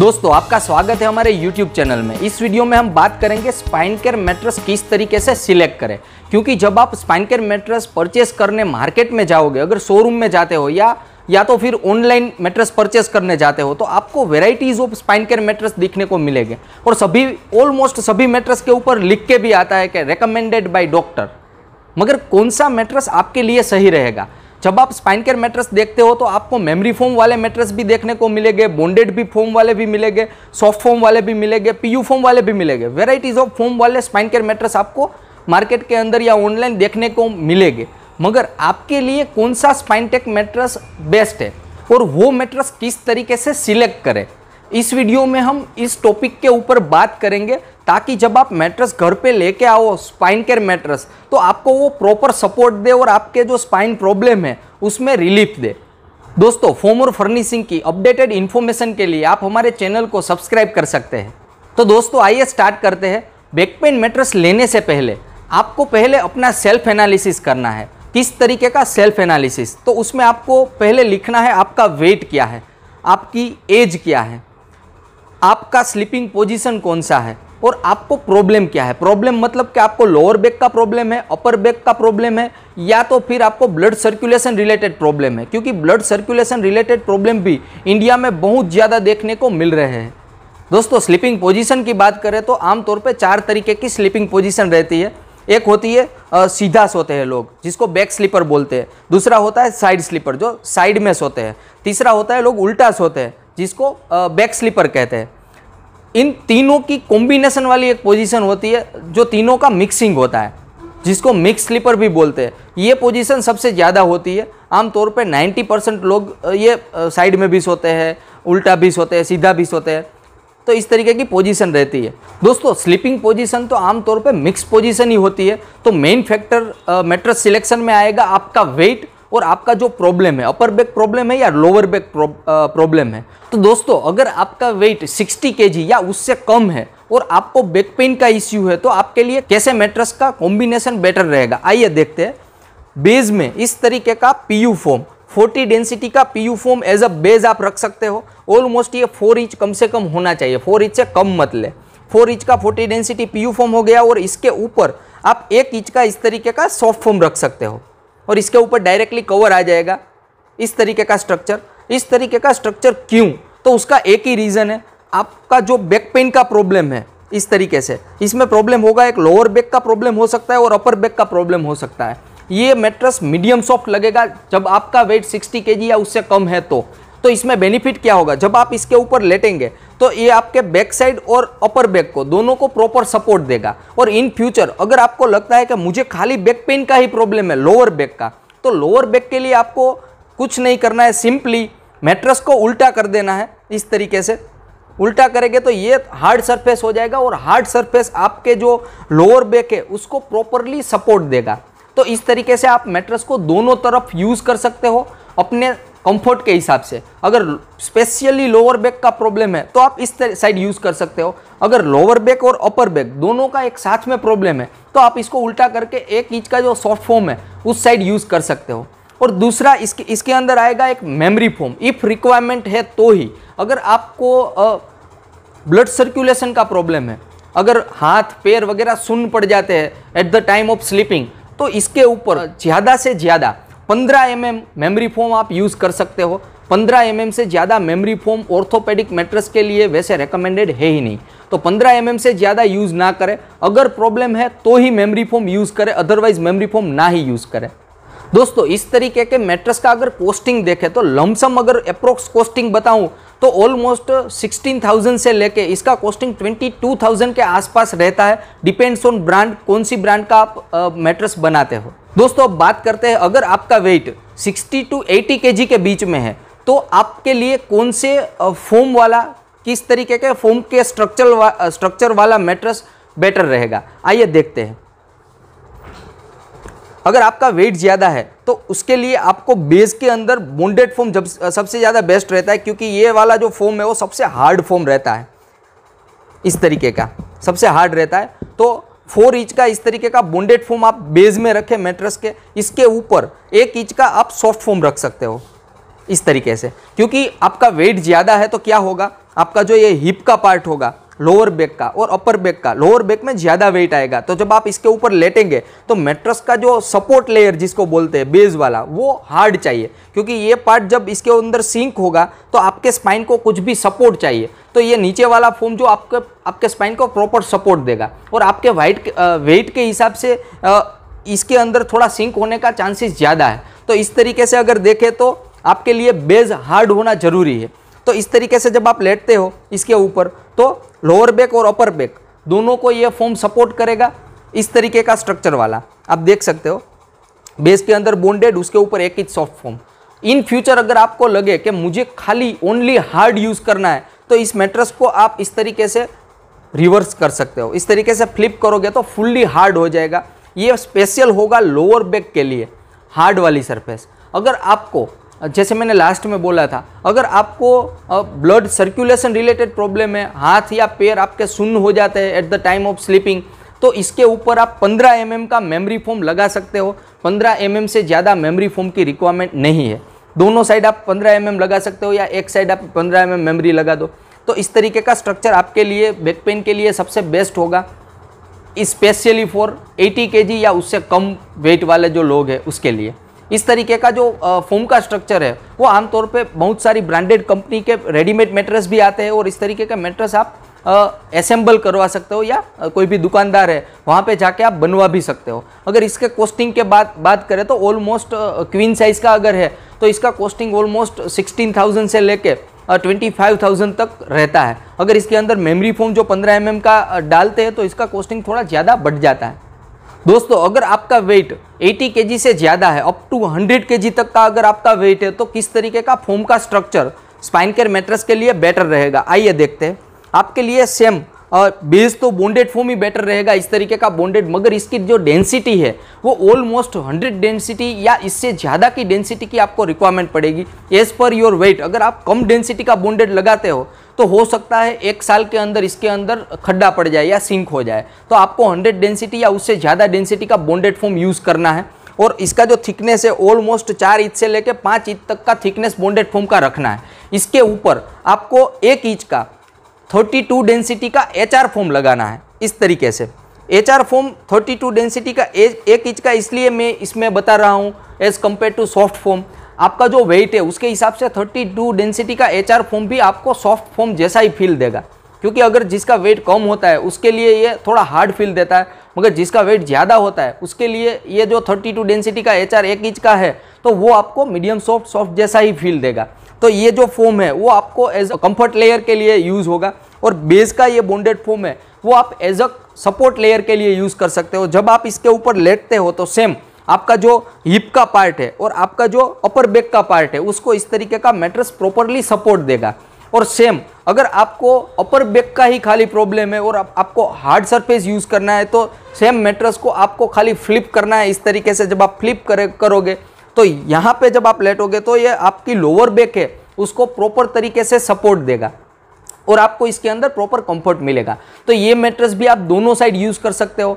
दोस्तों, आपका स्वागत है हमारे YouTube चैनल में। इस वीडियो में हम बात करेंगे स्पाइन केयर मैट्रेस किस तरीके से सिलेक्ट करें। क्योंकि जब आप स्पाइन केयर मेट्रस परचेस करने मार्केट में जाओगे, अगर शोरूम में जाते हो या या तो फिर ऑनलाइन मैट्रेस परचेस करने जाते हो तो आपको varieties of spine care mattress दिखने को मिलेंगे। और सभी ऑलमोस्ट सभी मैट्रेस के ऊपर लिख के भी आता है कि रिकमेंडेड बाय डॉक्टर मगर कौन सा मेट्रस आपके लिए सही रहेगा? जब आप स्पाइन केयर मैट्रेस देखते हो तो आपको मेमोरी फोम वाले मैट्रेस भी देखने को मिलेंगे बॉन्डेड भी फोम वाले भी मिलेंगे सॉफ्ट फोम वाले भी मिलेंगे पीयू फोम वाले भी मिलेंगे। वेराइटीज ऑफ़ फोम वाले स्पाइन केयर मैट्रेस आपको मार्केट के अंदर या ऑनलाइन देखने को मिलेंगे। मगर आपके लिए कौन सा स्पाइन टेक मैट्रेस बेस्ट है और वो मैट्रेस किस तरीके से सिलेक्ट करें? इस वीडियो में हम इस टॉपिक के ऊपर बात करेंगे। ताकि जब आप मैट्रेस घर पे लेके आओ स्पाइन केयर मैट्रेस तो आपको वो प्रॉपर सपोर्ट दे और आपके जो स्पाइन प्रॉब्लम है, उसमें रिलीफ दे। दोस्तों फोम और फर्निशिंग की अपडेटेड इन्फॉर्मेशन के लिए आप हमारे चैनल को सब्सक्राइब कर सकते हैं। तो दोस्तों, आइए स्टार्ट करते हैं। बैक पेन मैट्रेस लेने से पहले, आपको पहले अपना सेल्फ एनालिसिस करना है। किस तरीके का सेल्फ एनालिसिस तो उसमें आपको पहले लिखना है आपका वेट क्या है, आपकी एज क्या है, आपका स्लीपिंग पोजीशन कौन सा है। और आपको प्रॉब्लम क्या है? प्रॉब्लम मतलब कि आपको लोअर बैक का प्रॉब्लम है अपर बैक का प्रॉब्लम है या तो फिर आपको ब्लड सर्कुलेशन रिलेटेड प्रॉब्लम है क्योंकि ब्लड सर्कुलेशन रिलेटेड प्रॉब्लम भी इंडिया में बहुत ज़्यादा देखने को मिल रहे हैं। दोस्तों स्लीपिंग पोजीशन की बात करें तो आमतौर पर चार तरीके की स्लीपिंग पोजीशन रहती है। एक होती है आ, सीधा सोते हैं लोग जिसको बैक स्लीपर बोलते हैं। दूसरा होता है साइड स्लीपर जो साइड में सोते हैं। तीसरा होता है लोग उल्टा सोते हैं जिसको बैक स्लीपर कहते हैं। इन तीनों की कॉम्बिनेशन वाली एक पोजीशन होती है, जो तीनों का मिक्सिंग होता है, जिसको मिक्स स्लीपर भी बोलते हैं। ये पोजीशन सबसे ज़्यादा होती है। आमतौर पे 90 परसेंट लोग ये साइड में भी सोते हैं, उल्टा भी सोते हैं, सीधा भी सोते हैं। तो इस तरीके की पोजीशन रहती है। दोस्तों स्लीपिंग पोजीशन तो आमतौर पे मिक्स पोजीशन ही होती है। तो मेन फैक्टर मेट्रस सिलेक्शन में आएगा आपका वेट और आपका जो प्रॉब्लम है अपर बैक प्रॉब्लम है या लोअर बैक प्रॉब्लम है तो दोस्तों, अगर आपका वेट 60 के या उससे कम है और आपको बैक पेन का इश्यू है तो आपके लिए कैसे मेट्रस का कॉम्बिनेशन बेटर रहेगा? आइए देखते हैं। बेज में इस तरीके का पीयू फॉर्म 40 डेंसिटी का PU foam as a base आप रख सकते हो। ऑलमोस्ट ये फोर इंच कम से कम होना चाहिए फोर इंच से कम मत ले। फोर इंच का 40 डेंसिटी पीयू फॉर्म हो गया और इसके ऊपर आप एक इंच का इस तरीके का सॉफ्ट फॉर्म रख सकते हो। और इसके ऊपर डायरेक्टली कवर आ जाएगा। इस तरीके का स्ट्रक्चर इस तरीके का स्ट्रक्चर क्यों? तो उसका एक ही रीज़न है। आपका जो बैक पेन का प्रॉब्लम है, इस तरीके से। इसमें प्रॉब्लम होगा, एक लोअर बैक का प्रॉब्लम हो सकता है और अपर बैक का प्रॉब्लम हो सकता है। ये मेट्रस मीडियम सॉफ्ट लगेगा। जब आपका वेट 60 के या उससे कम है तो तो इसमें बेनिफिट क्या होगा? जब आप इसके ऊपर लेटेंगे तो ये आपके बैक साइड और अपर बैक को, दोनों को प्रॉपर सपोर्ट देगा। और इन फ्यूचर अगर आपको लगता है कि मुझे खाली बैक पेन का ही प्रॉब्लम है लोअर बैक का तो लोअर बैक के लिए आपको कुछ नहीं करना है सिंपली मेट्रस को उल्टा कर देना है, इस तरीके से। उल्टा करेंगे तो ये हार्ड सरफेस हो जाएगा और हार्ड सरफेस आपके जो लोअर बैक है, उसको प्रॉपरली सपोर्ट देगा। तो इस तरीके से आप मेट्रस को दोनों तरफ़ यूज़ कर सकते हो, अपने कंफर्ट के हिसाब से। अगर स्पेशली लोअर बैक का प्रॉब्लम है तो आप इस साइड यूज़ कर सकते हो। अगर लोअर बैक और अपर बैक दोनों का एक साथ में प्रॉब्लम है तो आप इसको उल्टा करके एक इंच का जो सॉफ्ट फॉर्म है, उस साइड यूज़ कर सकते हो। और दूसरा, इसके इसके अंदर आएगा एक मेमरी फॉर्म इफ़ रिक्वायरमेंट है तो ही। अगर आपको ब्लड सर्कुलेशन का प्रॉब्लम है, अगर हाथ, पैर वगैरह सुन पड़ जाते हैं at the time of sleeping तो इसके ऊपर, ज़्यादा से ज़्यादा 15 एम mm मेमरी फोम आप यूज़ कर सकते हो। 15 एम mm से ज़्यादा मेमरी फोम ऑर्थोपेडिक मेट्रस के लिए वैसे रिकमेंडेड है ही नहीं। तो 15 एम mm से ज़्यादा यूज़ ना करें। अगर प्रॉब्लम है तो ही मेमरी फोम यूज़ करें अदरवाइज़ मेमरी फोम ना ही यूज़ करें। दोस्तों इस तरीके के मेट्रस का अगर कोस्टिंग देखें तो लमसम अगर अप्रोक्स कोस्टिंग बताऊँ तो ऑलमोस्ट 16,000 से लेके इसका कोस्टिंग 22,000 के आसपास रहता है। डिपेंड्स ऑन ब्रांड कौन सी ब्रांड का आप मेट्रेस बनाते हो। दोस्तों अब बात करते हैं अगर आपका वेट 60 टू 80 के के बीच में है तो आपके लिए कौन से फोम वाला किस तरीके के फोम के स्ट्रक्चर वा, स्ट्रक्चर वाला मेट्रेस बेटर रहेगा? आइए देखते हैं। अगर आपका वेट ज़्यादा है तो उसके लिए आपको बेस के अंदर बोंडेड फोम जब सबसे ज़्यादा बेस्ट रहता है क्योंकि ये वाला जो फोम है वो सबसे हार्ड फोम रहता है। इस तरीके का सबसे हार्ड रहता है तो फोर इंच का इस तरीके का बोंडेड फोम आप बेज में रखें मेट्रस के, इसके ऊपर एक इंच का आप सॉफ्ट फोम रख सकते हो, इस तरीके से। क्योंकि आपका वेट ज़्यादा है तो क्या होगा? आपका जो ये हिप का पार्ट होगा लोअर बैक का और अपर बैक का। लोअर बैक में ज़्यादा वेट आएगा। तो जब आप इसके ऊपर लेटेंगे तो मेट्रस का जो सपोर्ट लेयर जिसको बोलते हैं बेस वाला, वो हार्ड चाहिए। क्योंकि ये पार्ट जब इसके अंदर सिंक होगा तो आपके स्पाइन को कुछ भी सपोर्ट चाहिए। तो ये नीचे वाला फोम जो आपके आपके स्पाइन को प्रॉपर सपोर्ट देगा। और आपके वाइट वेट के हिसाब से इसके अंदर थोड़ा सिंक होने का चांसेस ज़्यादा है। तो इस तरीके से अगर देखें तो आपके लिए बेज हार्ड होना ज़रूरी है। तो इस तरीके से जब आप लेटते हो इसके ऊपर तो लोअर बैक और अपर बैक दोनों को ये फॉर्म सपोर्ट करेगा इस तरीके का स्ट्रक्चर वाला। आप देख सकते हो बेस के अंदर बोन्डेड उसके ऊपर एक ही सॉफ्ट फॉर्म इन फ्यूचर अगर आपको लगे कि मुझे खाली ओनली हार्ड यूज़ करना है तो इस मेट्रस को आप इस तरीके से रिवर्स कर सकते हो। इस तरीके से फ्लिप करोगे तो फुल्ली हार्ड हो जाएगा। ये स्पेशल होगा लोअर बैक के लिए हार्ड वाली सरफेस अगर आपको जैसे मैंने लास्ट में बोला था, अगर आपको ब्लड सर्कुलेशन रिलेटेड प्रॉब्लम है, हाथ या पैर आपके सुन्न हो जाते हैं at the time of sleeping तो इसके ऊपर आप 15 एम mm का मेमोरी फोम लगा सकते हो। 15 एम mm से ज़्यादा मेमोरी फोम की रिक्वायरमेंट नहीं है। दोनों साइड आप 15 एम mm लगा सकते हो या एक साइड आप 15 एम mm मेमोरी लगा दो। तो इस तरीके का स्ट्रक्चर आपके लिए बैक पेन के लिए सबसे बेस्ट होगा। स्पेशली फॉर 80 के या उससे कम वेट वाले जो लोग हैं, उसके लिए। इस तरीके का जो फोम का स्ट्रक्चर है, वो आमतौर पे बहुत सारी ब्रांडेड कंपनी के रेडीमेड मेट्रेस भी आते हैं और इस तरीके का मेट्रेस आप असेंबल करवा सकते हो या कोई भी दुकानदार है, वहाँ पे जाके आप बनवा भी सकते हो। अगर इसके कॉस्टिंग के बाद, बात करें तो ऑलमोस्ट क्वीन साइज़ का अगर है तो इसका कॉस्टिंग ऑलमोस्ट सिक्सटीन थाउज़ेंड से लेके ट्वेंटी फाइव थाउज़ेंड तक रहता है। अगर इसके अंदर मेमोरी फोम जो पंद्रह एम mm का डालते हैं तो इसका कॉस्टिंग थोड़ा ज़्यादा बढ़ जाता है। दोस्तों, अगर आपका वेट 80 के से ज़्यादा है अप टू 100 के तक का अगर आपका वेट है तो किस तरीके का फोम का स्ट्रक्चर स्पाइन केयर मेट्रेस के लिए बेटर रहेगा? आइए देखते हैं। आपके लिए सेम और बेस तो बॉन्डेड फोम ही बेटर रहेगा। इस तरीके का बॉन्डेड मगर इसकी जो डेंसिटी है, वो ऑलमोस्ट 100 डेंसिटी या इससे ज़्यादा की डेंसिटी की आपको रिक्वायरमेंट पड़ेगी। एज पर योर वेट अगर आप कम डेंसिटी का बॉन्डेड लगाते हो तो हो सकता है एक साल के अंदर इसके अंदर खड्डा पड़ जाए या सिंक हो जाए। तो आपको 100 डेंसिटी या उससे ज़्यादा डेंसिटी का बॉन्डेड फोम यूज़ करना है। और इसका जो थिकनेस है ऑलमोस्ट चार इंच से लेकर पाँच इंच तक का थिकनेस बॉन्डेड फोम का रखना है। इसके ऊपर आपको एक इंच का 32 डेंसिटी का एच आर फोम लगाना है, इस तरीके से। एच आर फोम 32 डेंसिटी का एक इंच का इसलिए मैं इसमें बता रहा हूँ as compared to soft foam आपका जो वेट है, उसके हिसाब से 32 डेंसिटी का एच आर फोम भी आपको सॉफ्ट फोम जैसा ही फील देगा। क्योंकि अगर जिसका वेट कम होता है, उसके लिए ये थोड़ा हार्ड फील देता है, मगर जिसका वेट ज़्यादा होता है, उसके लिए ये जो 32 डेंसिटी का एच आर एक इंच का है तो वो आपको मीडियम सॉफ्ट सॉफ्ट जैसा ही फील देगा। तो ये जो फोम है, वो आपको एज अ कंफर्ट लेयर के लिए यूज़ होगा, और बेस का ये बॉन्डेड फोम है, वो आप एज अ सपोर्ट लेयर के लिए यूज़ कर सकते हो। जब आप इसके ऊपर लेटते हो तो सेम आपका जो हिप का पार्ट है और आपका जो अपर बैक का पार्ट है उसको इस तरीके का मेट्रेस प्रॉपरली सपोर्ट देगा। और सेम अगर आपको अपर बैक का ही खाली प्रॉब्लम है और आप, आपको हार्ड सरफेस यूज़ करना है तो सेम मेट्रेस को आपको खाली फ्लिप करना है इस तरीके से जब आप फ्लिप करे करोगे। तो यहाँ पे जब आप लेटोगे तो ये आपकी लोअर बैक है उसको प्रॉपर तरीके से सपोर्ट देगा। और आपको इसके अंदर प्रॉपर कंफर्ट मिलेगा। तो ये मेट्रेस भी आप दोनों साइड यूज़ कर सकते हो।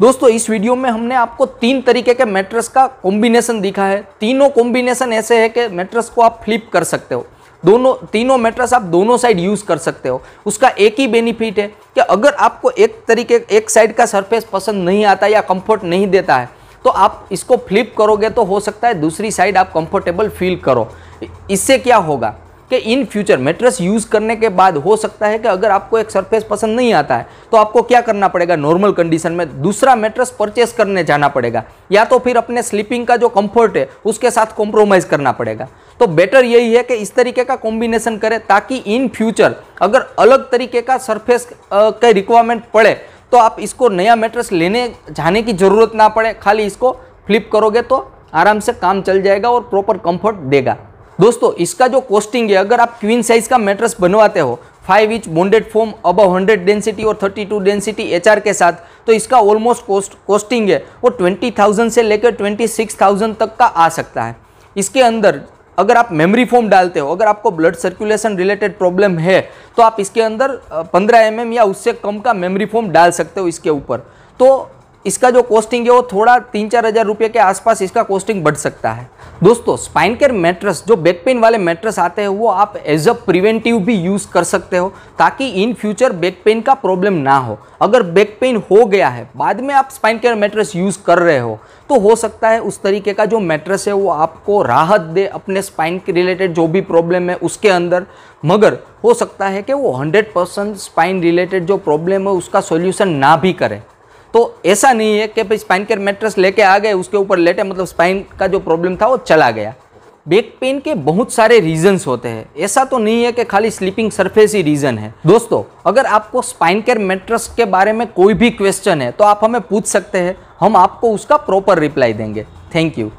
दोस्तों, इस वीडियो में हमने आपको तीन तरीके के मेट्रेस का कॉम्बिनेशन दिखा है। तीनों कॉम्बिनेशन ऐसे है कि मेट्रेस को आप फ्लिप कर सकते हो। दोनों, तीनों मेट्रेस आप दोनों साइड यूज़ कर सकते हो। उसका एक ही बेनिफिट है कि अगर आपको एक तरीके, एक साइड का सरफेस पसंद नहीं आता या कंफर्ट नहीं देता है तो आप इसको फ्लिप करोगे तो हो सकता है दूसरी साइड आप कंफर्टेबल फील करो। इससे क्या होगा? कि इन फ्यूचर मेट्रेस यूज़ करने के बाद हो सकता है कि अगर आपको एक सरफेस पसंद नहीं आता है तो आपको क्या करना पड़ेगा? नॉर्मल कंडीशन में दूसरा मेट्रेस परचेस करने जाना पड़ेगा। या तो फिर अपने स्लीपिंग का जो कंफर्ट है, उसके साथ कॉम्प्रोमाइज करना पड़ेगा। तो बेटर यही है कि इस तरीके का कॉम्बिनेशन करें, ताकि इन फ्यूचर अगर अलग तरीके का सरफेस का रिक्वायरमेंट पड़े तो आप इसको नया मेट्रेस लेने जाने की ज़रूरत ना पड़े। खाली इसको फ्लिप करोगे तो आराम से काम चल जाएगा और प्रॉपर कंफर्ट देगा। दोस्तों, इसका जो कॉस्टिंग है, अगर आप क्वीन साइज़ का मेट्रस बनवाते हो फाइव इंच बॉन्डेड फोम अब हंड्रेड डेंसिटी और थर्टी टू डेंसिटी एचआर के साथ तो इसका ऑलमोस्ट कॉस्ट कॉस्टिंग है, वो ट्वेंटी थाउज़ेंड से लेकर ट्वेंटी सिक्स थाउज़ेंड तक का आ सकता है। इसके अंदर, अगर आप मेमोरी फोम डालते हो, अगर आपको ब्लड सर्कुलेशन रिलेटेड प्रॉब्लम है तो आप इसके अंदर पंद्रह एम mm या उससे कम का मेमोरी फोम डाल सकते हो इसके ऊपर। तो इसका जो कॉस्टिंग है, वो थोड़ा तीन चार हज़ार रुपये के आसपास इसका कॉस्टिंग बढ़ सकता है। दोस्तों स्पाइन केयर मैट्रेस जो बैक पेन वाले मैट्रेस आते हैं, वो आप एज अ प्रिवेंटिव भी यूज़ कर सकते हो, ताकि इन फ्यूचर बैक पेन का प्रॉब्लम ना हो। अगर बैक पेन हो गया है, बाद में आप स्पाइन केयर मैट्रेस यूज़ कर रहे हो तो हो सकता है उस तरीके का जो मैट्रेस है, वो आपको राहत दे अपने स्पाइन के रिलेटेड जो भी प्रॉब्लम है उसके अंदर। मगर हो सकता है कि वो 100 परसेंट स्पाइन रिलेटेड जो प्रॉब्लम है, उसका सॉल्यूशन ना भी करे। तो ऐसा नहीं है कि भाई स्पाइन केयर मेट्रस लेके आ गए, उसके ऊपर लेटे मतलब स्पाइन का जो प्रॉब्लम था वो चला गया। बैक पेन के बहुत सारे रीजंस होते हैं। ऐसा तो नहीं है कि खाली स्लीपिंग सरफेस ही रीजन है। दोस्तों, अगर आपको स्पाइन केयर मेट्रस के बारे में कोई भी क्वेश्चन है तो आप हमें पूछ सकते हैं, हम आपको उसका प्रॉपर रिप्लाई देंगे। Thank you